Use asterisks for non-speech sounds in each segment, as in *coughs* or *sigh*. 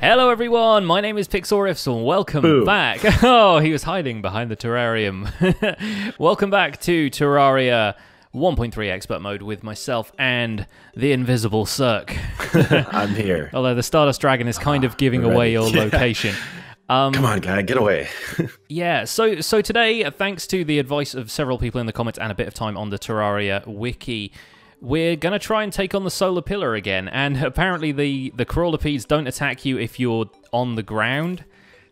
Hello everyone, my name is Pixlriffs and welcome Boo. back. *laughs* Oh, he was hiding behind the terrarium. *laughs* welcome back to Terraria 1.3 Expert Mode with myself and the Invisible Sirhc. *laughs* I'm here. Although the Stardust Dragon is kind of giving away your Yeah. location. Um, Come on, guy, get away. Yeah, so so today, thanks to the advice of several people in the comments and a bit of time on the Terraria wiki, we're gonna try and take on the solar pillar again. And *laughs* apparently, the the crawlerpedes don't attack you if you're on the ground.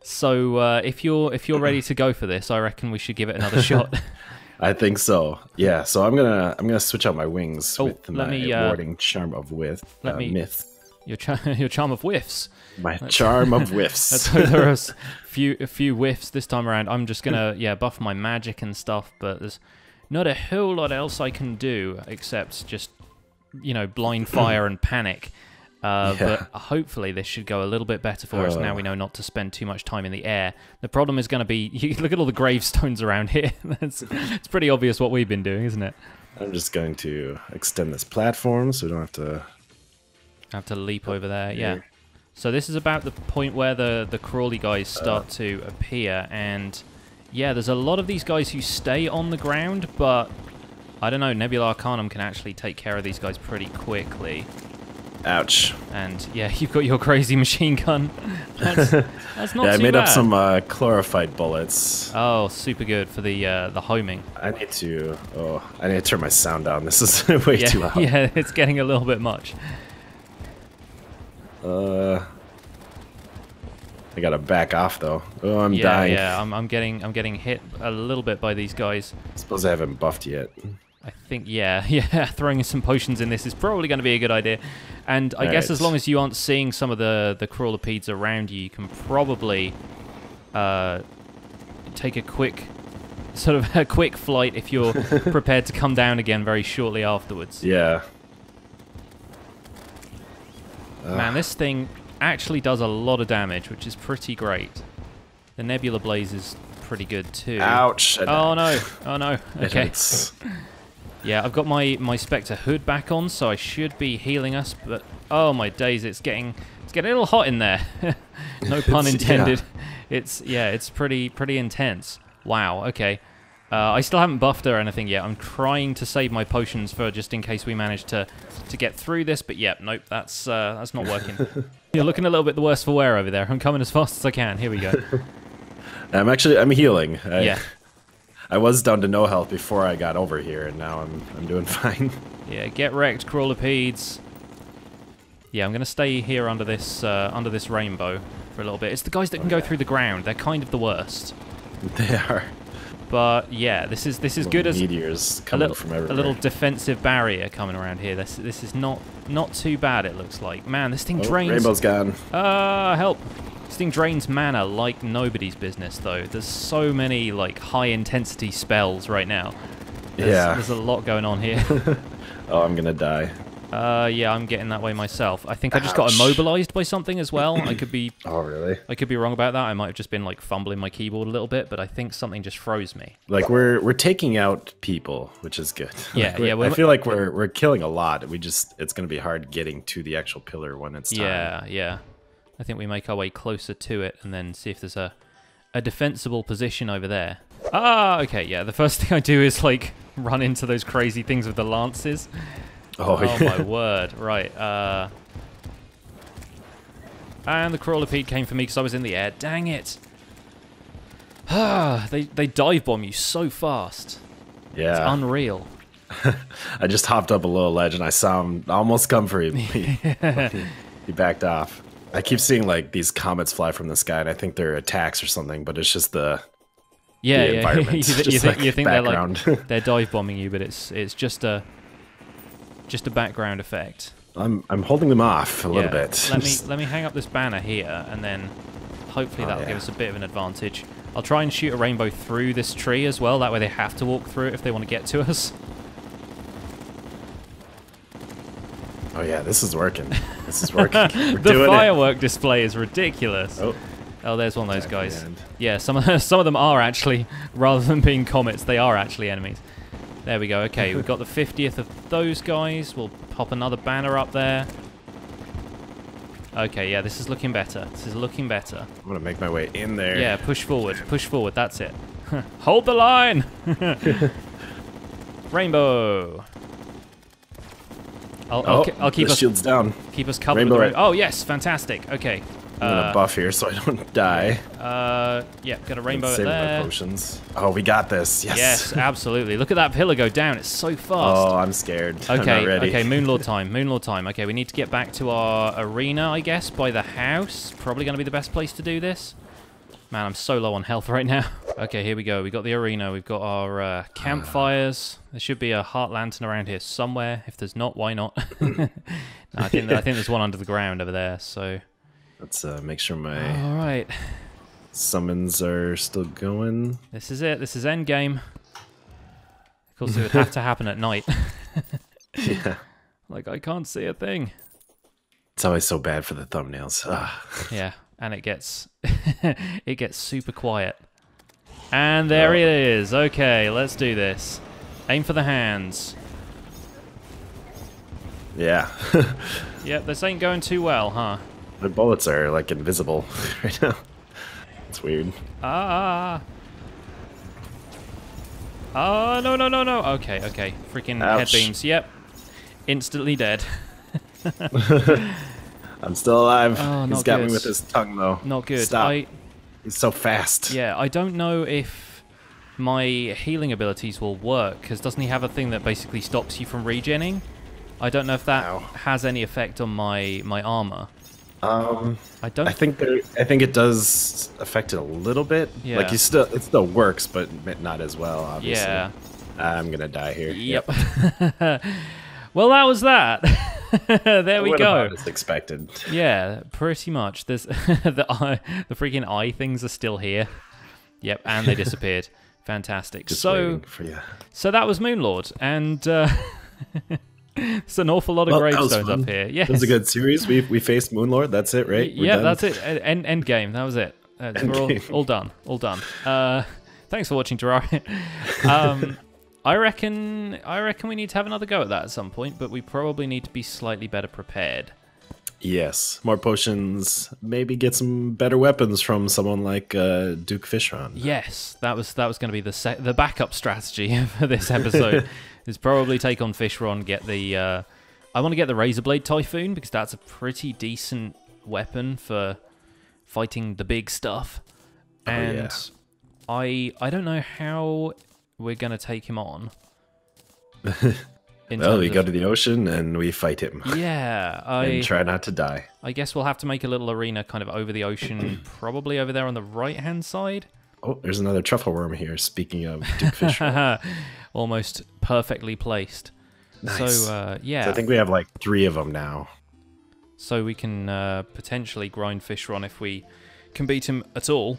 So uh, if you're if you're ready to go for this, I reckon we should give it another *laughs* shot. *laughs* I think so. Yeah, so I'm gonna I'm gonna switch out my wings Oh, with my me, uh, warding charm of with let uh, me- myth. your char- your charm of whiffs. My charm of whiffs. So there are a few a few whiffs this time around. I'm just gonna yeah buff my magic and stuff, but there's not a whole lot else I can do except just you know blind *coughs* fire and panic. Uh, Yeah. But hopefully this should go a little bit better for us now. Oh. We know not to spend too much time in the air. The problem is going to be *laughs* you look at all the gravestones around here. *laughs* That's, it's pretty obvious what we've been doing, isn't it? I'm just going to extend this platform so we don't have to. have to leap over there. Yeah. Here. So this is about the point where the the crawly guys start to appear, and yeah, there's a lot of these guys who stay on the ground, but I don't know. Nebula Arcanum can actually take care of these guys pretty quickly. Ouch. And yeah, *laughs* you've got your crazy machine gun. *laughs* That's, that's not yeah, I made bad. up some uh, chlorophyte bullets. Oh, super good for the uh, the homing. I need to. Oh, I need to turn my sound down. *laughs* This is way Yeah, too loud. yeah, it's getting a little bit much. Uh, I gotta back off though. Oh, I'm yeah, dying. yeah, I'm, I'm getting I'm getting hit a little bit by these guys. I Suppose I haven't buffed yet. I think, yeah, *laughs* yeah, throwing some potions in this is probably going to be a good idea. And I guess as long as you aren't seeing some of the, the crawlerpedes around you, you can probably uh, take a quick, sort of *laughs* a quick flight if you're *laughs* prepared to come down again very shortly afterwards. Yeah. Man, this thing actually does a lot of damage, which is pretty great. The Nebula Blaze is pretty good too. Ouch. Oh no! Oh no! *laughs* Okay. Yeah, I've got my my Spectre hood back on, so I should be healing us. But oh my days, it's getting it's getting a little hot in there. *laughs* no pun It's- intended. It's yeah, it's pretty pretty intense. Wow. Okay. Uh, I still haven't buffed her or anything yet. I'm trying to save my potions for just in case we manage to to get through this. But yep, nope, that's uh, that's not working. *laughs* You're looking a little bit the worse for wear over there. I'm coming as fast as I can. Here we go. *laughs* I'm actually I'm healing. I, Yeah. *laughs* I was down to no health before I got over here, and now I'm I'm doing fine. Yeah, get wrecked, crawlerpedes. Yeah, I'm gonna stay here under this uh, under this rainbow for a little bit. It's the guys that can go through the ground. They're kind of the worst. they are But yeah, this is this is good as meteors a little from a little defensive barrier coming around here. This this is not not too bad. It looks like. Man, this thing Oh, drains. rainbow's gone. Ah, help! This thing drains mana like nobody's business, though. There's so many like high intensity spells right now. There's, Yeah. there's a lot going on here. *laughs* Oh, I'm gonna die. Uh, yeah, I'm getting that way myself. I think I just got immobilized by something as well. I could be, *clears throat* Oh, really? I could be wrong about that. I might have just been like fumbling my keyboard a little bit, but I think something just froze me. Like we're we're taking out people, which is good. *laughs* Yeah, Like, yeah, I feel like we're we're killing a lot. We just it's gonna be hard getting to the actual pillar when it's time. Yeah, yeah. I think we make our way closer to it and then see if there's a, a defensible position over there. Ah, okay, yeah. The first *laughs* thing I do is like run into those crazy things with the lances. Oh, Oh yeah. my word! Right. Uh, and the crawlerpede came for me because I was in the air. Dang it! *sighs* They they dive bomb you so fast. It's yeah. unreal. *laughs* I just hopped up a little ledge and I saw him almost come for him. *laughs* He, he, *laughs* he backed off. I keep seeing like these comets fly from the sky, and I think they're attacks or something, but it's just the Yeah, the yeah. environment. you, th- you like you think they're like they're dive bombing you, but it's it's just a just a background effect. I'm I'm holding them off a little bit. Let me *laughs* let me hang up this banner here, and then hopefully Oh, that'll give yeah. us a bit of an advantage. I'll try and shoot a rainbow through this tree as well. That way they have to walk through it if they want to get to *laughs* us. oh yeah, this is working. This is *laughs* working. The firework display is ridiculous. Oh, Oh, there's one of those guys. Yeah, some of some of them are actually, rather than being comets, they are actually enemies. There we go. Okay, we've got the 50th of those guys. We'll pop another banner up there. Okay, yeah, this is looking better. This is looking better. I'm gonna make my way in there. Yeah, push forward. Push forward. That's it. *laughs* Hold the line. *laughs* Rainbow. I'll, I'll, Oh, I'll keep the us shield's down. keep us covered Rainbow with the right- Oh yes, fantastic. Okay. I'm gonna Uh, buff here so I don't *laughs* die. uh, yeah, got a rainbow Save my potions. Oh, we got this. Yes. Yes, *laughs* absolutely. Look at that pillar go down. It's so fast. Oh, I'm scared. I'm Okay, ready. okay, *laughs* Moonlord time, Moonlord time. Okay, we need to get back to our arena, I guess, by the house. Probably going to be the best place to do this. Man, I'm so low on health right now. Okay, here we go. We got the arena. We've got our uh, campfires. There should be a heart lantern around here somewhere. If there's not, why not? no, I think I think there's one under the ground over there. So, Let's uh, make sure my all right, summons are still going. this is it. This is end game. Of course, it would have to happen at night. *laughs* yeah. *laughs* like I can't see a thing. It's always so bad for the thumbnails. Ah. *laughs* Yeah, and it gets it gets super quiet. And there it is. Okay, let's do this. Aim for the hands. Yeah. Yep, this ain't going too well, huh? The bullets are like invisible *laughs* right now. It's weird. Ah. Oh, no, no, no, no. Okay, okay. Freaking head beams. Yep. Instantly dead. *laughs* I'm still alive. Oh, He's got good. me with his tongue though. Not good. Stop. I He's so fast. Yeah, I don't know if my healing abilities will work because doesn't he have a thing that basically stops you from regenning? I don't know if that Ow. has any effect on my my armor. Um, I don't. I think there, I think it does affect it a little bit. Yeah. Like you still, it still works, but not as well. Obviously. yeah. I'm gonna die here. Yep. *laughs* well, that was that. *laughs* there we go. as expected. Yeah, pretty much. There's *laughs* the eye, the freaking eye things are still here. Yep, and they disappeared. Fantastic. Just so, for you. so that was Moonlord, and uh, it's an awful lot of Well, gravestones up here. Yeah, It was a good series. We we faced Moonlord. That's it, right? We're yeah, done? that's it. End, end game. That was it. Uh, we're all, all done. All done. Uh, thanks for watching Terraria. *laughs* Um, I reckon. I reckon we need to have another go at that at some point, but we probably need to be slightly better prepared. Yes, more potions. Maybe get some better weapons from someone like uh, Duke Fishron. Yes, that was that was going to be the the backup strategy *laughs* for this episode. *laughs* is probably take on Fishron, get the. Uh, I want to get the Razorblade Typhoon because that's a pretty decent weapon for fighting the big stuff. Oh, And yeah. I I don't know how we're going to take him on. *laughs* Well, we of- go to the ocean and we fight him *laughs* yeah, I and try not to die. I guess we'll have to make a little arena kind of over the ocean, *clears throat* probably over there on the right hand side. Oh, there's another truffle worm here. Speaking of Duke Fishron, *laughs* almost perfectly placed. Nice. So uh, yeah, So I think we have like three of them now. so we can uh, potentially grind Fishron if we can beat him at all.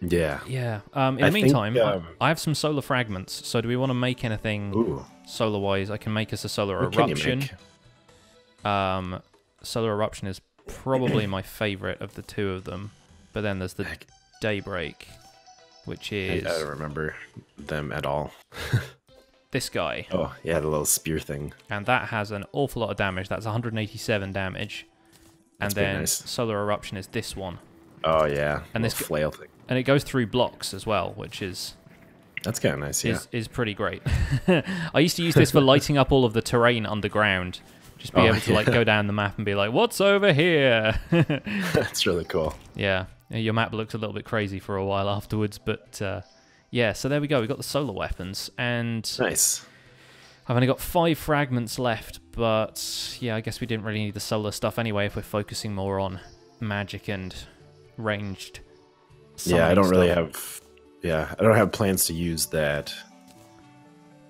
Yeah. Yeah. Um, in I the think, meantime, I- um, I have some solar fragments. So do we want to make anything Ooh. solar wise? I can make us a solar What eruption. Um, solar eruption is probably my favorite of the two of them. But then there's the daybreak, which is I don't remember them at all. *laughs* this guy. Oh, yeah, the little spear thing. and that has an awful lot of damage. That's 187 damage. And That's then nice. solar eruption is this one, Oh, yeah. And this- flail thing. and it goes through blocks as well, which is That's kind of nice, yeah. is is pretty great. *laughs* I used to use this for *laughs* lighting up all of the terrain underground. Just be Oh, able to like go down the map and be like, "What's over here?" That's really cool. yeah, your map looks a little bit crazy for a while afterwards, but uh, yeah. So there we go. We got the solar weapons, and Nice. I've only got five fragments left, but yeah, I guess we didn't really need the solar stuff anyway if we're focusing more on magic and ranged. Yeah, I don't really have. Yeah, I don't have plans to use that.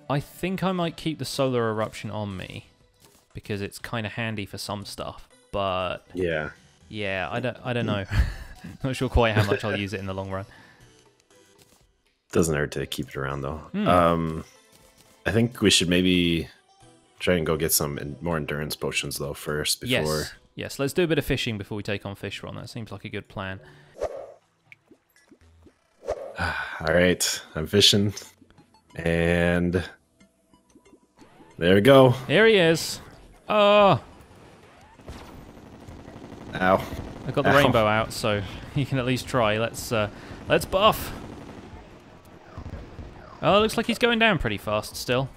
I think I might keep the solar eruption on me because it's kind of handy for some stuff. But Yeah. yeah, I don't, I don't know. *laughs* *laughs* Not sure quite how much I'll use it in the long run. Doesn't hurt to keep it around though. Hmm. Um, I think we should maybe try and go get some more endurance potions though first before. Yes, yes. Let's do a bit of fishing before we take on Fishron. That seems like a good plan. *sighs* All right, I'm fishing, and there we go. Here he is. Oh, Ow. I got the Ow. rainbow out, so *laughs* you can at least try. Let's uh, let's buff. Oh, looks like he's going down pretty fast still.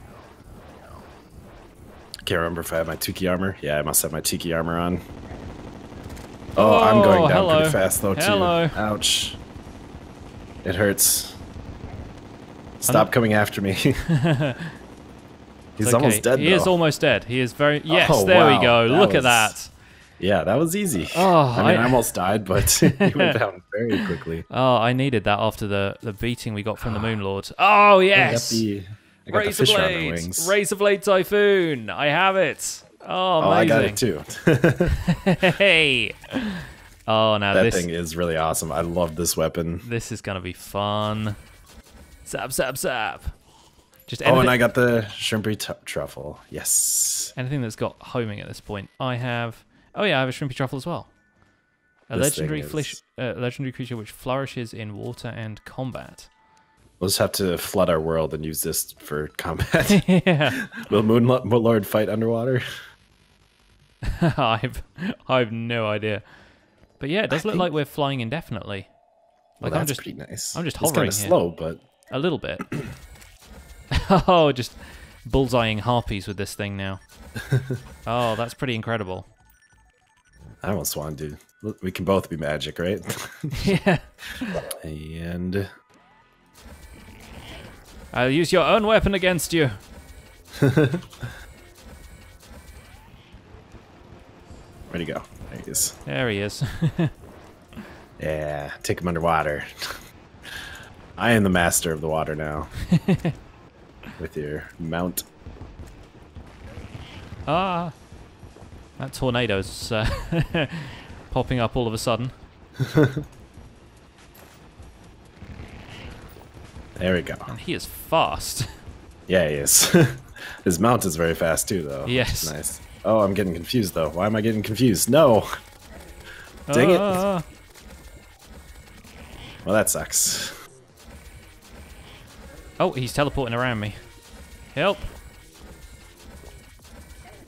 Can't remember if I have my Tiki armor. Yeah, I must have my Tiki armor on. Oh, I'm going Oh, down hello. pretty fast though too. Hello. Ouch. It hurts. Stop coming after me. *laughs* He's *laughs* It's almost dead He though. is almost dead. He is very. Yes, Oh, there we go. That Look at that. Yeah, that was easy. Oh, I mean, I- I, almost died, but *laughs* *laughs* he went down very quickly. Oh, I needed that after the the beating we got from the ah. Moon Lord. Oh, oh yes. I got the, I got the Razor the blade, wings. razor blade typhoon. I have it. Oh, oh, I got it too. *laughs* hey. Oh, now that this thing is really awesome. I love this weapon. this is gonna be fun. Zap, zap, zap. Just Oh, and I got the shrimpy truffle. Yes. anything that's got homing at this point. I have. Oh yeah, I have a shrimpy truffle as well. A This legendary is- flish, uh, legendary creature which flourishes in water and combat. We'll just have to flood our world and use this for *laughs* combat. *laughs* yeah, Will Moon Lord fight underwater? *laughs* I've I've no idea. But yeah, it does I look think- like we're flying indefinitely. Well, Like I'm that's just pretty nice. I'm just It's hovering kinda slow, but a little bit. *coughs* oh, just bullseyeing harpies with this thing now. oh, that's pretty incredible. I almost want Swan, dude. We can both be magic, right? *laughs* *laughs* yeah. and I'll use your own weapon against you. *laughs* where'd he go? There he is. There he is. Yeah, take him underwater. I am the master of the water now. With your mount. ah. That tornado's uh, *laughs* popping up all of a sudden. *laughs* There we go. And he is fast. *laughs* Yeah, he is. His mount is very fast too, though. Yes. Nice. Oh, I'm getting confused though. Why am I getting confused? No. Dang it. Ah. Well, that sucks. Oh, he's teleporting around me. Help.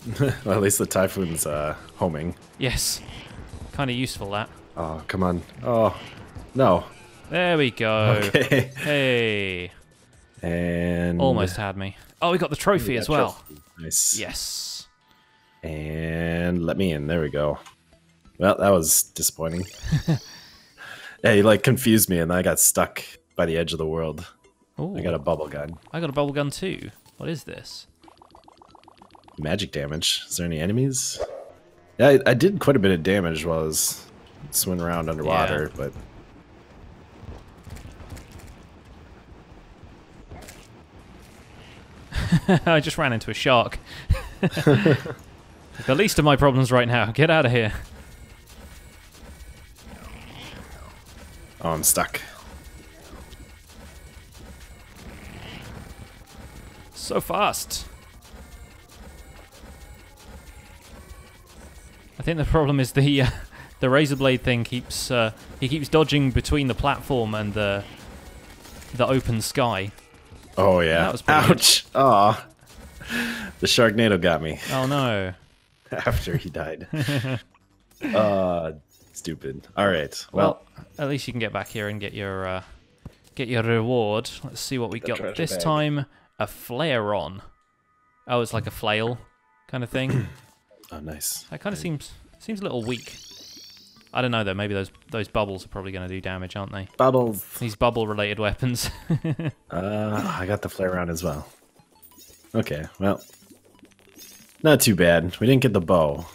*laughs* well, at least the typhoon's uh, homing. Yes. Kind of useful, that. Oh, come on. Oh, no. There we go. Okay. Hey. And Almost had me. Oh, we got the trophy as well. trophy. Nice. Yes. And let me in. There we go. Well, that was disappointing. *laughs* yeah, he like confused me, and I got stuck by the edge of the world. Ooh, I got a bubble gun. I got a bubble gun too. What is this? Magic damage. Is there any enemies? Yeah, I, I did quite a bit of damage while I was swimming around underwater, but *laughs* I just ran into a shark. *laughs* the least of my problems right now. Get out of here. oh, I'm stuck. So fast. I think the problem is the uh, *laughs* the razor blade thing keeps uh, he keeps dodging between the platform and the the open sky. Oh yeah. That was. Ouch. Aw. The Sharknado got me Oh no. *laughs* after he died. *laughs* uh stupid. Alright. Well, Well, at least you can get back here and get your uh, get your reward. Let's see what we got this bag. time. A Flairon. Oh, it's like a flail kind of thing. *clears throat* oh nice. that kind of seems seems a little weak. I don't know though. Maybe those those bubbles are probably going to do damage, aren't they? Bubbles. These bubble related weapons. *laughs* Uh I got the flare round as well. Okay, well. Not too bad. We didn't get the bow. which I would've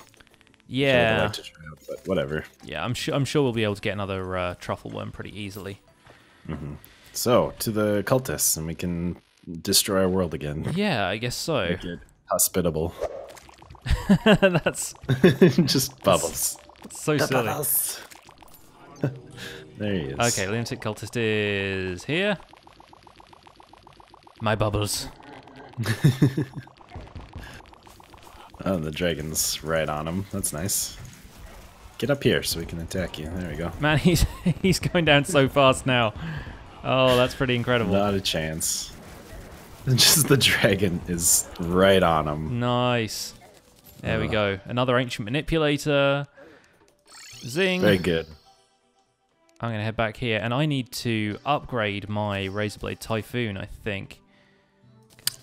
yeah, liked to try out, but whatever. yeah. I'm sure I'm sure we'll be able to get another uh, truffle worm pretty easily. Mm -hmm. So, to the cultists, and we can destroy our world again. Yeah, I guess so. Make it hospitable. *laughs* That's *laughs* Just bubbles. so silly. Bubbles. *laughs* there he is. Okay, lunatic cultist is here. My bubbles. Oh, the dragon's right on him. That's nice. Get up here so we can attack you. There we go. Man, he's he's going down so fast now. Oh, that's pretty incredible. Not a chance. Just the dragon is right on him. Nice. There we go. Another ancient manipulator. Zing. Very good. I'm going to head back here, and I need to upgrade my Razorblade Typhoon, I think.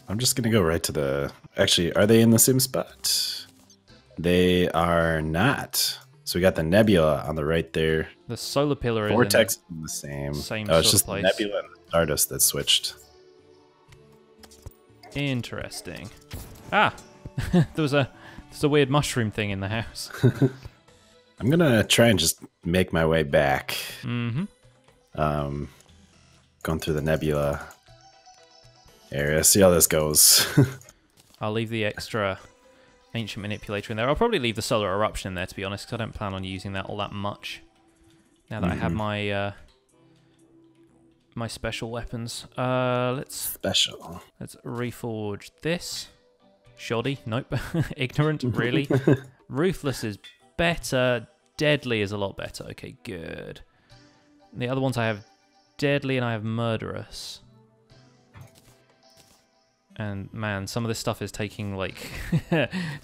I'm just gonna go right to the. Actually, are they in the same spot? They are not. So we got the Nebula on the right there. The Solar Pillar Vortex is in the same. same oh, it's just place. Nebula and Stardust that switched. interesting. Ah, *laughs* there was a there's a weird mushroom thing in the house. *laughs* I'm gonna try and just make my way back. mm-hmm. Um, going through the Nebula area. See how this goes. *laughs* I'll leave the extra ancient manipulator in there. I'll probably leave the solar eruption in there to be honest, because I don't plan on using that all that much. Now that I have Mhm. my uh, my special weapons, uh, let's Special. let's reforge this. Shoddy, nope. *laughs* Ignorant, *laughs* really. *laughs* Ruthless is better. Deadly is a lot better. Okay, good. The other ones I have deadly and I have murderous. And man, some of this stuff is taking like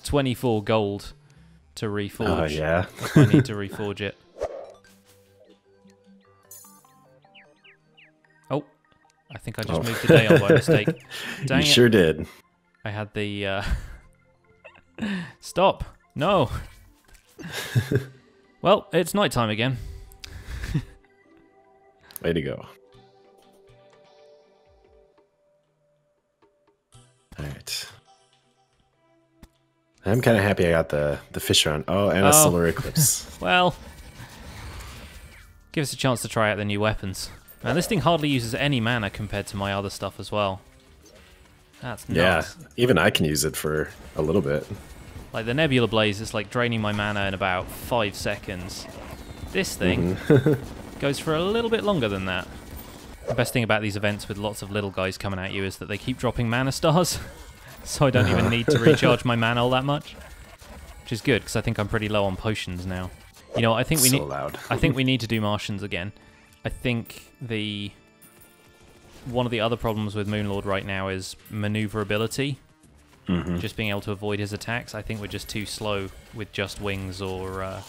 24 gold to reforge. Oh yeah. I need to reforge it. Oh, I think I just Oh. moved the day on by mistake. Dang you it. sure did. I had the. Uh... *laughs* Stop! No! *laughs* well, it's night time again. *laughs* Way to go. All right. I'm kind of happy I got the the Fishron. Oh, and a Oh. solar eclipse. Well, give us a chance to try out the new weapons. And this thing hardly uses any mana compared to my other stuff as well. That's yeah, even I can use it for a little bit. Like the Nebula Blaze is like draining my mana in about five seconds. This thing Mm-hmm. *laughs* goes for a little bit longer than that. The best thing about these events with lots of little guys coming at you is that they keep dropping mana stars, *laughs* so I don't even need to recharge my mana all that much, which is good because I think I'm pretty low on potions now. You know, I think we so need. I think we *laughs* need to do Martians again. I think the one of the other problems with Moonlord right now is maneuverability. Mhm. Just being able to avoid his attacks. I think we're just too slow with just wings, or uh,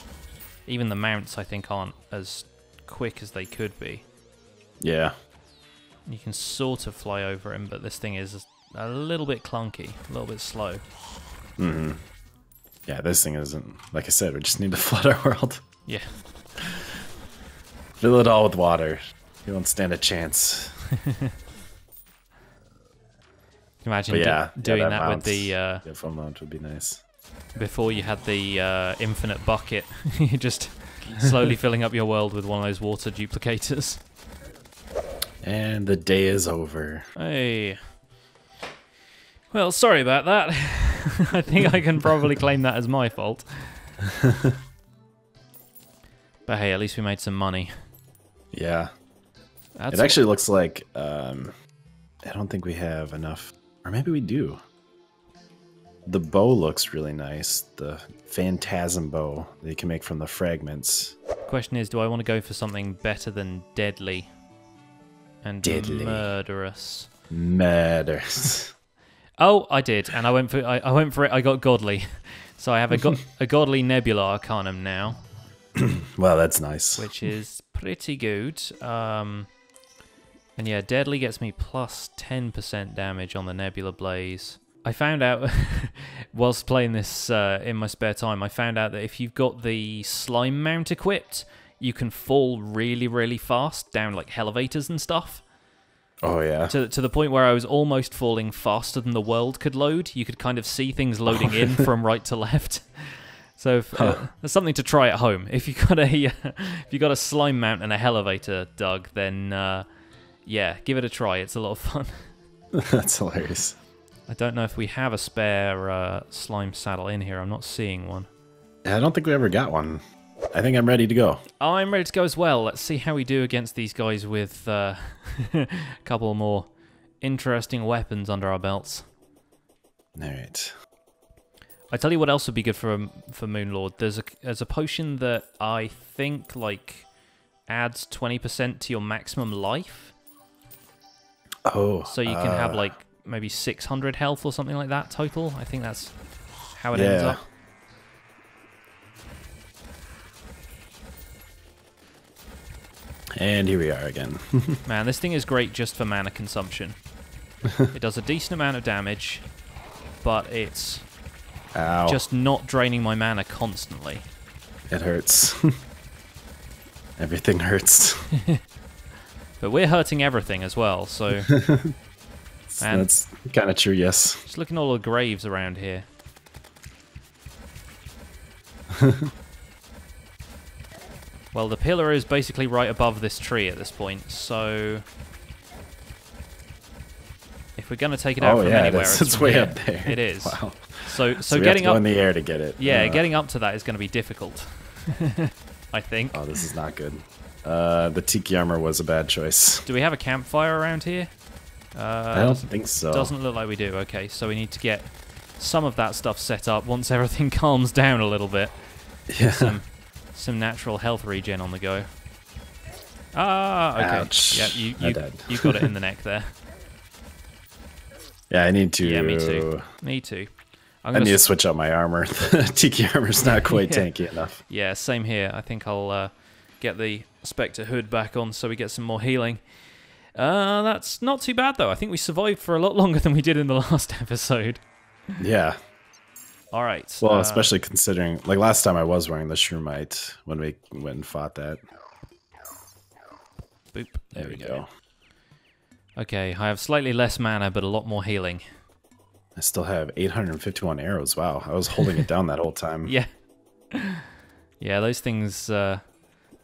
even the mounts. I think aren't as quick as they could be. Yeah. You can sort of fly over him, but this thing is a little bit clunky, a little bit slow. hmm Yeah, this thing isn't. Like I said, we just need to *laughs* flood our world. Yeah. Fill it all with water. You won't stand a chance. Imagine do- yeah, yeah, doing that that, with the uh, Yeah, full mount would be nice. before you had the uh, infinite bucket. *laughs* You're just slowly *laughs* filling up your world with one of those water duplicators. And the day is over. Hey. Well, sorry about that. *laughs* I think I can probably claim that as my fault. but hey, at least we made some money. Yeah. That's it actually looks like um, I don't think we have enough, or maybe we do. The bow looks really nice. The phantasm bow that you can make from the fragments. question is, do I want to go for something better than deadly and Deadly. murderous? Matters. *laughs* Oh, I did, and I went for I, I went for it. I got godly, *laughs* so I have a go- *laughs* a godly nebula arcanum now, well, that's nice. which is pretty good. Um, and yeah, deadly gets me plus plus ten percent damage on the nebula blaze. I found out *laughs* whilst playing this uh, in my spare time. I found out that if you've got the slime mount equipped, you can fall really, really fast down like elevators and stuff. Oh yeah. to, to the point where I was almost falling faster than the world could load. You could kind of see things loading in *laughs* from right to left. *laughs* So if, uh, there's something to try at home. If you got a if you got a slime mount and a elevator, Doug, then uh, yeah, give it a try. It's a lot of fun. *laughs* that's hilarious. I don't know if we have a spare uh, slime saddle in here. I'm not seeing one. I don't think we ever got one. I think I'm ready to go. I'm ready to go as well. Let's see how we do against these guys with uh, *laughs* a couple more interesting weapons under our belts. All right. I tell you what else would be good for for Moonlord. There's a there's a potion that I think like adds twenty percent to your maximum life, Oh. so you can have uh, like maybe six hundred health or something like that total. I think that's how it ends up. And here we are again. *laughs* Man, this thing is great just for mana consumption. *laughs* it does a decent amount of damage, but it's Ow. just not draining my mana constantly. It hurts. *laughs* Everything hurts. But we're hurting everything as well, so *laughs* And- That's kind of true, yes. just looking at all the graves around here. *laughs* well, the pillar is basically right above this tree at this point, so if we're going to take it out oh, from yeah, anywhere, it's, it's, way here. up there. It is. Wow. So, so, So, getting have to go up, in the air to get it. yeah, Uh, getting up to that is going to be difficult. *laughs* I think. Oh, this is not good. Uh, the tiki armor was a bad choice. Do we have a campfire around here? Uh, I don't think so. Doesn't look like we do. Okay, so we need to get some of that stuff set up once *laughs* everything calms down a little bit. Yeah. Some some natural health regen on the go. Ah, okay. Ouch. Yeah, you you, you got it in the *laughs* neck there. Yeah, I need to. Yeah, me too. Me too. I'm I need to switch out my armor. *laughs* tiki armor's not quite Yeah. tanky enough. yeah, same here. I think I'll uh, get the Spectre hood back on so we get some more healing. Uh, that's not too bad though. I think we survived for a lot longer than we did in the *laughs* last episode. Yeah. All right. Well, uh, especially considering, like last time I was wearing the Shroomite when we went and fought that. boop. There, we go. Okay, I have slightly less mana, but a lot more healing. I still have 851 arrows. Wow, I was holding it down that whole time. *laughs* Yeah. yeah, those things uh,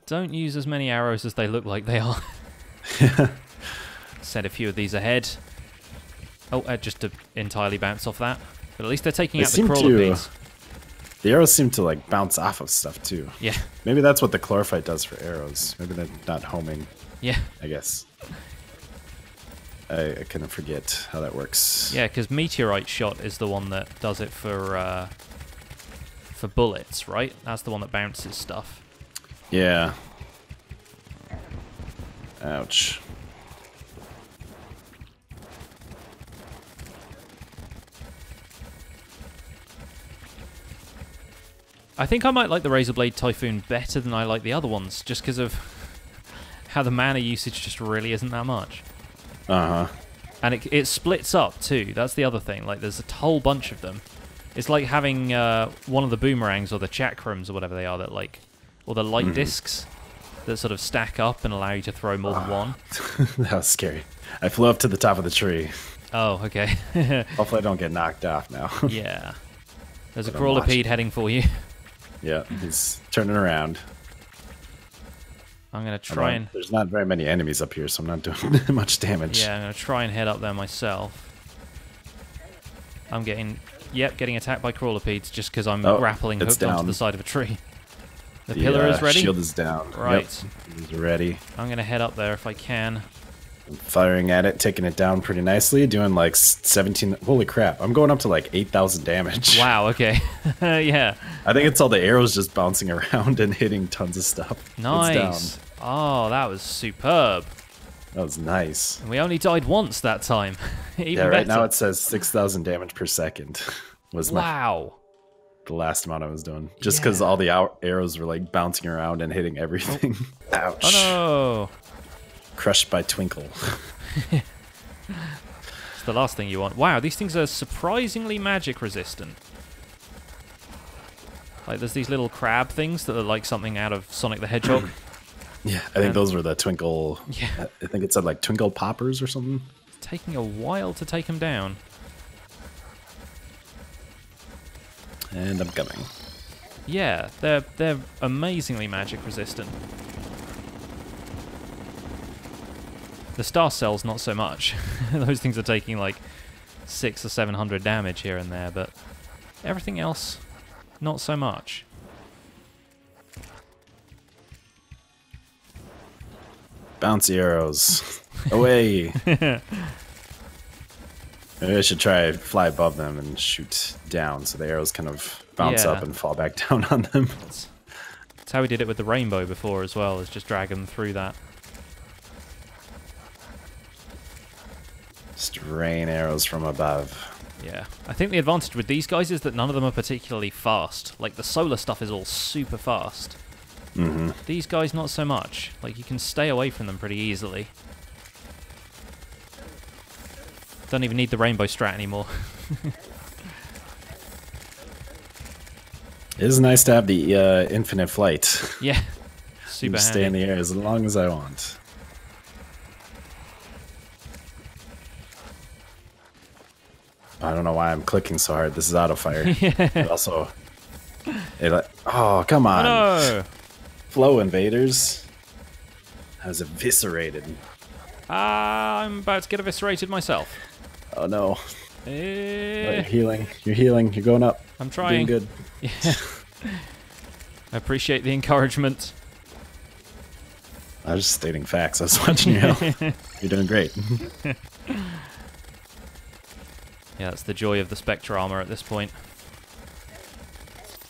don't use as many arrows as they look like they are. *laughs* Set a few of these ahead. Oh, uh, just to entirely bounce off that. But at least they're taking They out the crawler to- beads. The arrows seem to like bounce off of stuff too. Yeah, Maybe that's what the chlorophyte does for arrows. Maybe they're not homing. yeah, I guess. I, I couldn't forget how that works. yeah. Because meteorite shot is the one that does it for uh, for bullets, right? That's the one that bounces stuff. Yeah. Ouch. I think I might like the Razorblade Typhoon better than I like the other ones, just because of *laughs* how the mana usage just really isn't that much. Uh huh. And it, it splits up too. That's the other thing. Like, there's a whole bunch of them. It's like having uh, one of the boomerangs or the chakrams or whatever they are that like, or the light mm. discs that sort of stack up and allow you to throw more than ah. one. *laughs* that was scary. I flew up to the top of the tree. Oh, okay. *laughs* Hopefully, I don't get knocked off now. *laughs* yeah. There's a But watching. crawlerpede heading for you. yeah, he's turning around. I'm gonna try and There's not very many enemies up here, so I'm not doing much damage. yeah, I'm gonna try and head up there myself. I'm getting, yep, getting attacked by crawlerpedes just because I'm Oh, grappling hooked onto the side of a tree. The, The, pillar uh, is ready. Shield is down. Yep, Right. he's ready. I'm gonna head up there if I can. Firing at it, taking it down pretty nicely. Doing like 17. Holy crap! I'm going up to like 8,000 damage. *laughs* Wow. Okay. *laughs* yeah. I think it's all the arrows just bouncing around *laughs* and hitting tons of stuff. It's Nice. down. Oh, that was superb. That was nice. And we only died once that time. Even yeah, right better. now it says 6,000 damage per second. Was wow. The last amount I was doing. Just because Yeah. all the arrows were like bouncing around and hitting everything. *laughs* Ouch. Oh no. Crushed by Twinkle. *laughs* It's the last thing you want. Wow, these things are surprisingly magic resistant. Like there's these little crab things that are like something out of Sonic the Hedgehog. *clears throat* Yeah, I think those were the Twinkle. Yeah. I think it said like Twinkle Poppers or something. It's taking a while to take them down. And I'm coming. Yeah, they're they're amazingly magic resistant. The star cells not so much. *laughs* Those things are taking like six or seven hundred damage here and there, but everything else not so much. Bouncy arrows. Away. *laughs* Maybe I should try to fly above them and shoot down so the arrows kind of bounce Yeah. up and fall back *laughs* down on them. That's, that's how we did it with the rainbow before as well, is just drag them through that. Just rain arrows from above. Yeah. I think the advantage with these guys is that none of them are particularly fast. Like the solar stuff is all super fast. Mm-hmm. These guys, not so much. Like, you can stay away from them pretty easily. Don't even need the rainbow strat anymore. It is nice to have the uh, infinite flight. yeah. *laughs* Super just stay in the air as long as I want. I don't know why I'm clicking so hard. This is auto fire. *laughs* It also, it, like- oh come on, no! flow invaders. I was eviscerated. Ah, I'm about to get eviscerated myself. Oh no! Oh, Eh, you're healing. You're healing. You're going up. I'm Doing trying. good. *laughs* I appreciate the encouragement. I was just stating facts. I was *laughs* watching you. *laughs* You're doing great. Yeah, that's the joy of the Spectre armor at this point.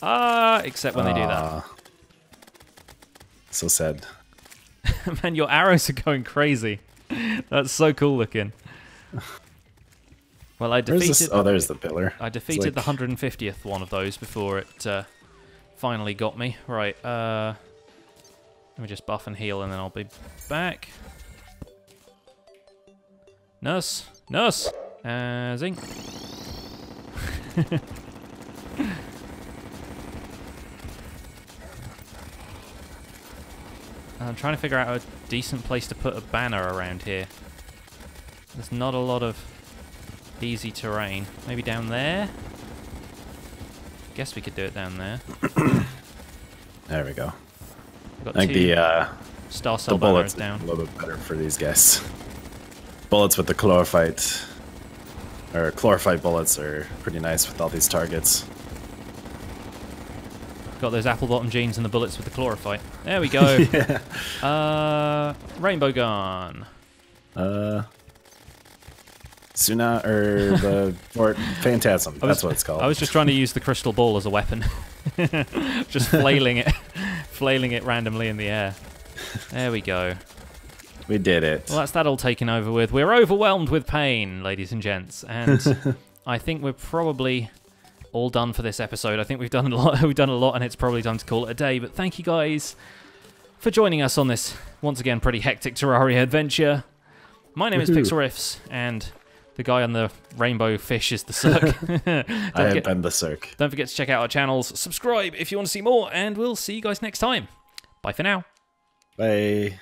Ah, except when they do that. Aw. So sad. Man, your arrows are going crazy. That's so cool looking. Well, I defeated. this? Oh, there's the pillar. I defeated like- the 150th one of those before it uh, finally got me. Right. Uh, let me just buff and heal, and then I'll be back. Nurse, nurse, uh, zing. *laughs* I'm trying to figure out a decent place to put a banner around here. There's not a lot of easy terrain. Maybe down there? Guess we could do it down there. *coughs* There we go. Got I think the uh, star the cell bullets down. a little bit better for these guys. *laughs* Bullets with the chlorophyte, or chlorophyte bullets, are pretty nice with all these targets. Got those apple bottom jeans and the bullets with the chlorophyte. There we go. *laughs* Uh, rainbow gun. Uh, Suna or the *laughs* or Phantasm. That's what it's called. I was just trying to use the crystal ball as a weapon. *laughs* just flailing it, *laughs* flailing it randomly in the air. There we go. we did it. Well, that's that all taken over with. We're overwhelmed with pain, ladies and gents, and I think we're probably all done for this episode. I think we've done a lot. We've done a lot, and it's probably time to call it a day. But thank you guys for joining us on this once again pretty hectic Terraria adventure. My name is. Pixlriffs, and the guy on the rainbow fish is the Sirhc. *laughs* *laughs* I forget, been the Sirhc. don't forget to check out our channels, subscribe if you want to see more, and we'll see you guys next time. Bye for now. Bye.